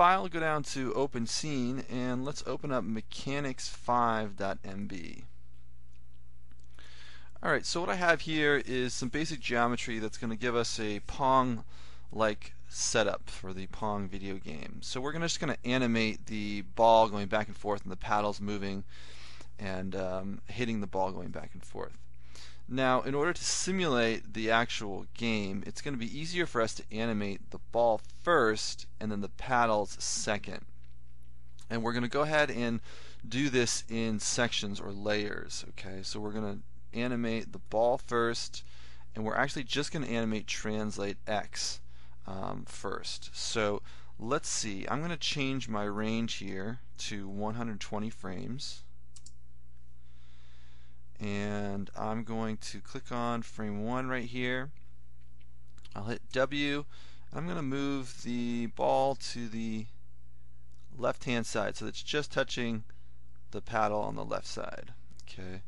File, go down to Open Scene, and let's open up mechanics5.mb. Alright, so what I have here is some basic geometry that's going to give us a Pong-like setup for the Pong video game. So we're gonna, just going to animate the ball going back and forth and the paddles moving and um, hitting the ball going back and forth. Now, in order to simulate the actual game, it's going to be easier for us to animate the ball first and then the paddles second. And we're going to go ahead and do this in sections or layers. Okay, so we're going to animate the ball first, and we're actually just going to animate translate X um, first. So let's see, I'm going to change my range here to 120 frames and I'm going to click on frame 1 right here. I'll hit W. I'm going to move the ball to the left hand side so it's just touching the paddle on the left side. Okay.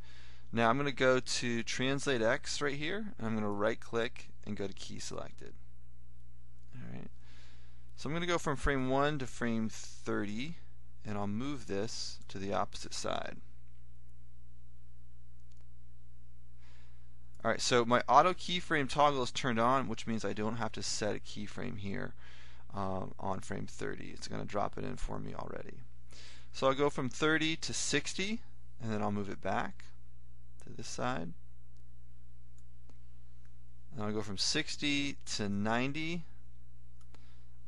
Now I'm going to go to Translate X right here and I'm going to right click and go to Key Selected. Alright. So I'm going to go from frame 1 to frame 30 and I'll move this to the opposite side. Alright, so my auto keyframe toggle is turned on, which means I don't have to set a keyframe here um, on frame 30. It's going to drop it in for me already. So I'll go from 30 to 60, and then I'll move it back to this side. And I'll go from 60 to 90.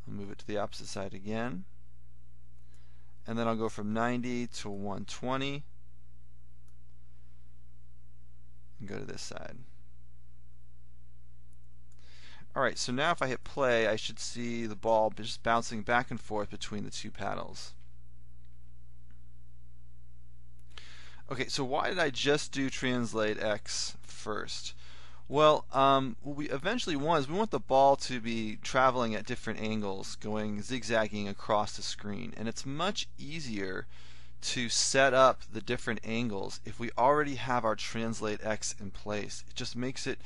I'll move it to the opposite side again. And then I'll go from 90 to 120 and go to this side. Alright, so now if I hit play, I should see the ball just bouncing back and forth between the two paddles. Okay, so why did I just do translate X first? Well, um, what we eventually want is we want the ball to be traveling at different angles, going zigzagging across the screen. And it's much easier to set up the different angles if we already have our translate X in place. It just makes it,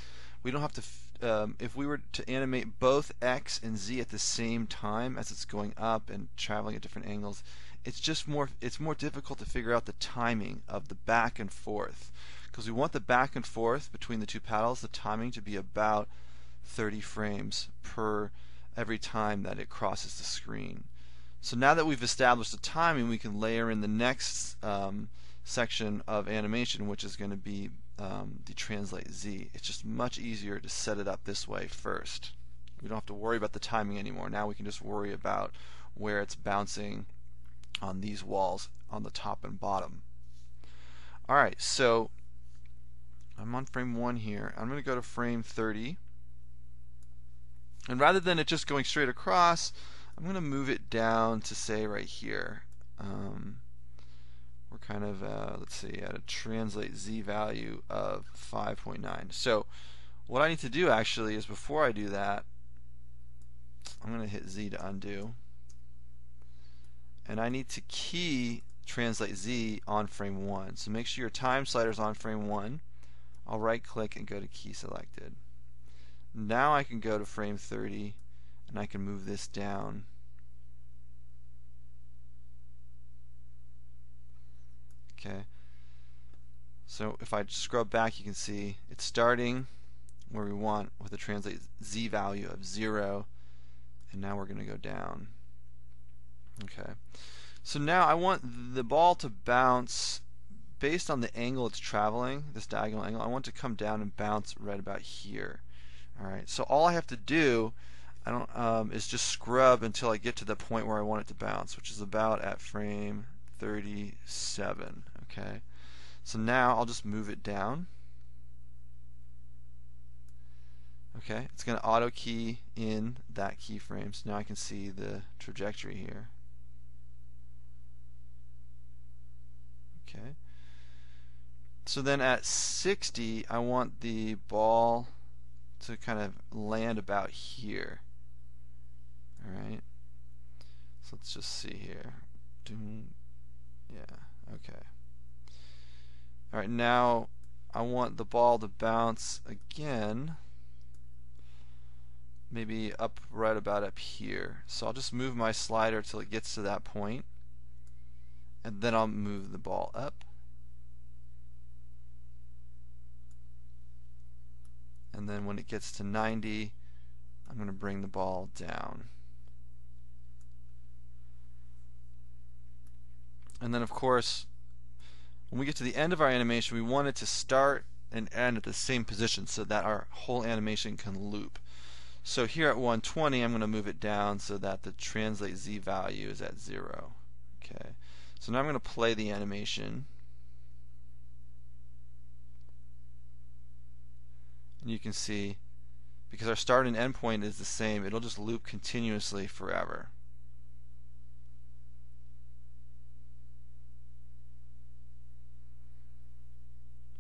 we don't have to, um, if we were to animate both X and Z at the same time as it's going up and traveling at different angles, it's just more, it's more difficult to figure out the timing of the back and forth. Because we want the back and forth between the two paddles, the timing to be about 30 frames per every time that it crosses the screen. So now that we've established the timing, we can layer in the next um, section of animation, which is going to be um, the translate Z. It's just much easier to set it up this way first. We don't have to worry about the timing anymore. Now we can just worry about where it's bouncing on these walls on the top and bottom. Alright, so I'm on frame 1 here. I'm going to go to frame 30. And rather than it just going straight across, I'm going to move it down to say right here. Um, we're kind of, uh, let's see, at a translate z value of 5.9. So what I need to do actually is before I do that, I'm going to hit z to undo. And I need to key translate z on frame 1. So make sure your time slider is on frame 1. I'll right click and go to key selected. Now I can go to frame 30 and I can move this down. Okay. So if I scrub back you can see it's starting where we want with a translate z value of 0 and now we're going to go down. Okay. So now I want the ball to bounce based on the angle it's traveling this diagonal angle I want to come down and bounce right about here. Alright so all I have to do I don't um, is just scrub until I get to the point where I want it to bounce, which is about at frame 37. Okay, so now I'll just move it down. Okay, it's going to auto key in that keyframe, so now I can see the trajectory here. Okay. So then at 60, I want the ball to kind of land about here. Alright. So let's just see here. Doom. Yeah, okay. Alright, now I want the ball to bounce again maybe up right about up here. So I'll just move my slider till it gets to that point, and then I'll move the ball up. And then when it gets to 90, I'm going to bring the ball down. And then of course, when we get to the end of our animation, we want it to start and end at the same position so that our whole animation can loop. So here at 120, I'm going to move it down so that the translate z value is at 0. Okay. So now I'm going to play the animation. And you can see, because our start and end point is the same, it'll just loop continuously forever.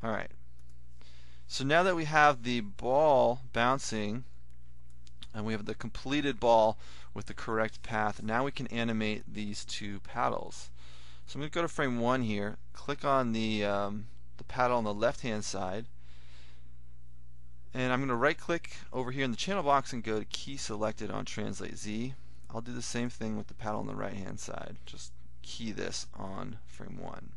Alright. So now that we have the ball bouncing, and we have the completed ball with the correct path, now we can animate these two paddles. So I'm going to go to frame 1 here, click on the, um, the paddle on the left hand side, and I'm going to right click over here in the channel box and go to key selected on translate Z. I'll do the same thing with the paddle on the right hand side. Just key this on frame 1.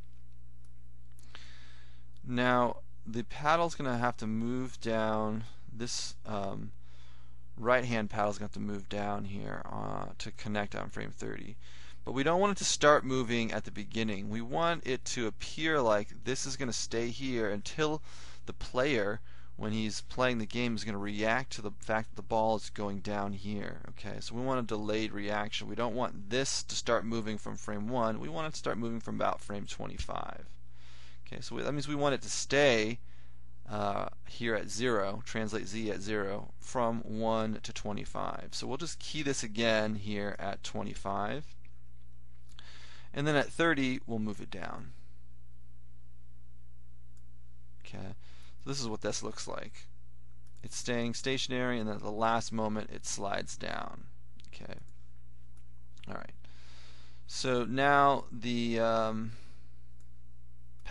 Now the paddle's going to have to move down this um, right hand paddle is going to have to move down here uh, to connect on frame 30. But we don't want it to start moving at the beginning. We want it to appear like this is going to stay here until the player, when he's playing the game, is going to react to the fact that the ball is going down here. Okay, so we want a delayed reaction. We don't want this to start moving from frame 1. We want it to start moving from about frame 25. Okay, so that means we want it to stay uh, here at 0, translate z at 0, from 1 to 25. So we'll just key this again here at 25. And then at 30, we'll move it down. Okay, so this is what this looks like. It's staying stationary, and then at the last moment, it slides down. Okay. All right. So now the um,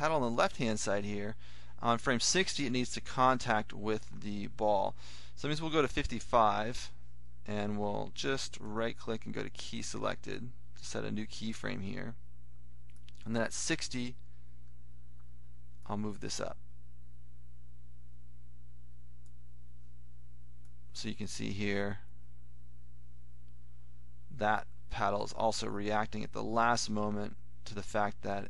paddle on the left hand side here on frame 60, it needs to contact with the ball. So that means we'll go to 55 and we'll just right click and go to key selected to set a new keyframe here. And then at 60, I'll move this up. So you can see here that paddle is also reacting at the last moment to the fact that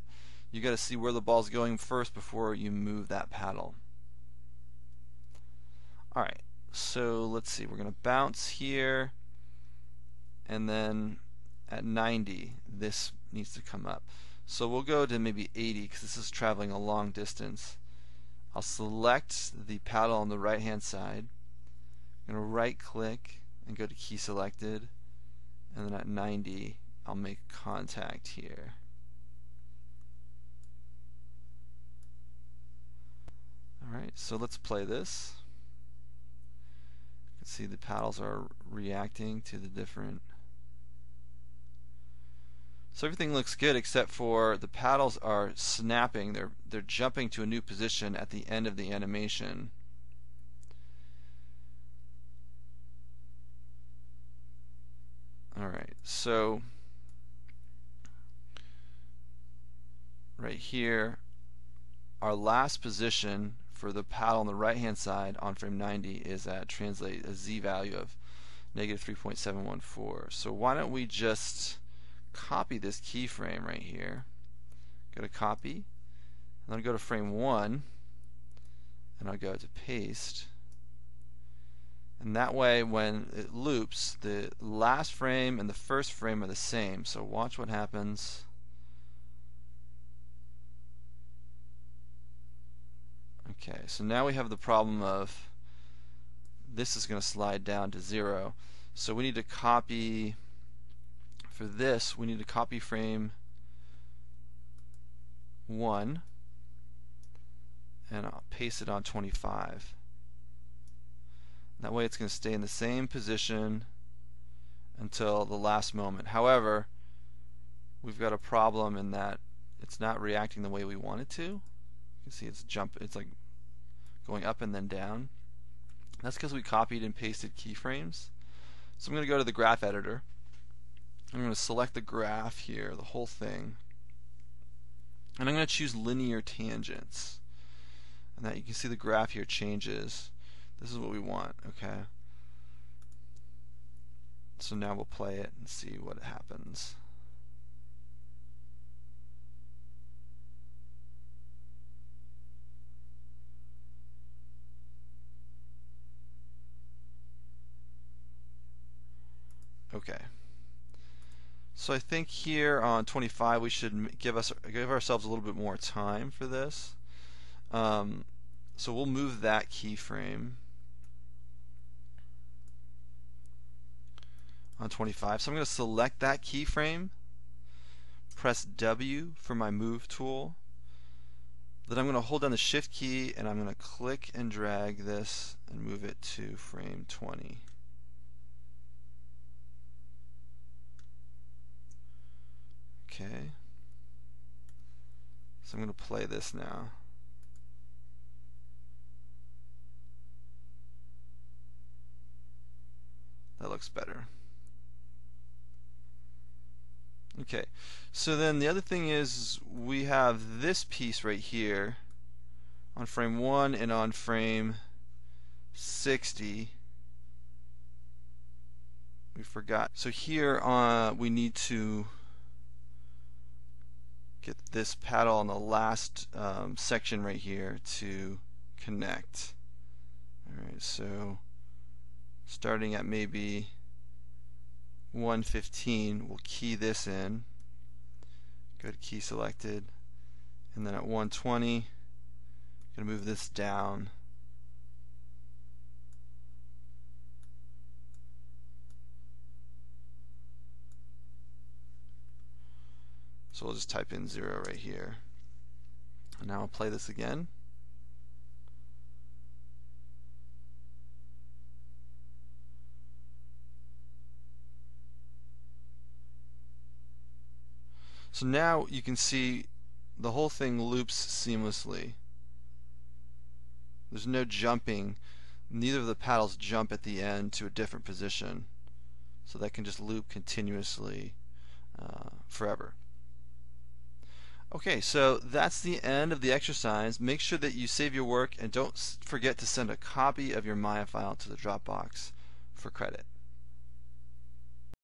you got to see where the ball's going first before you move that paddle. Alright, so let's see, we're going to bounce here, and then at 90, this needs to come up. So we'll go to maybe 80 because this is traveling a long distance. I'll select the paddle on the right hand side. I'm going to right click and go to key selected, and then at 90, I'll make contact here. So let's play this. You can see the paddles are reacting to the different so everything looks good except for the paddles are snapping. They're they're jumping to a new position at the end of the animation. Alright, so right here our last position for the paddle on the right hand side on frame 90 is at translate a z value of negative 3.714. So why don't we just copy this keyframe right here. Go to copy, and then go to frame 1, and I'll go to paste. And that way when it loops, the last frame and the first frame are the same. So watch what happens. Okay, so now we have the problem of this is going to slide down to 0. So we need to copy, for this, we need to copy frame 1 and I'll paste it on 25. That way it's going to stay in the same position until the last moment. However, we've got a problem in that it's not reacting the way we want it to. You can see it's jump it's like going up and then down. That's because we copied and pasted keyframes. So I'm going to go to the graph editor. I'm going to select the graph here, the whole thing. And I'm going to choose linear tangents. And that you can see the graph here changes. This is what we want, okay? So now we'll play it and see what happens. Okay. So I think here on 25 we should give us give ourselves a little bit more time for this. Um, so we'll move that keyframe on 25. So I'm going to select that keyframe, press W for my move tool. Then I'm going to hold down the shift key and I'm going to click and drag this and move it to frame 20. Okay. So I'm going to play this now. That looks better. Okay, so then the other thing is we have this piece right here on frame 1 and on frame 60 we forgot. So here uh, we need to get this paddle on the last um, section right here to connect. Alright, so starting at maybe 115, we'll key this in. Good key selected. And then at 120, going to move this down. So we'll just type in 0 right here. And now I'll play this again. So now you can see the whole thing loops seamlessly. There's no jumping. Neither of the paddles jump at the end to a different position. So that can just loop continuously uh, forever. Okay, so that's the end of the exercise. Make sure that you save your work and don't forget to send a copy of your Maya file to the Dropbox for credit.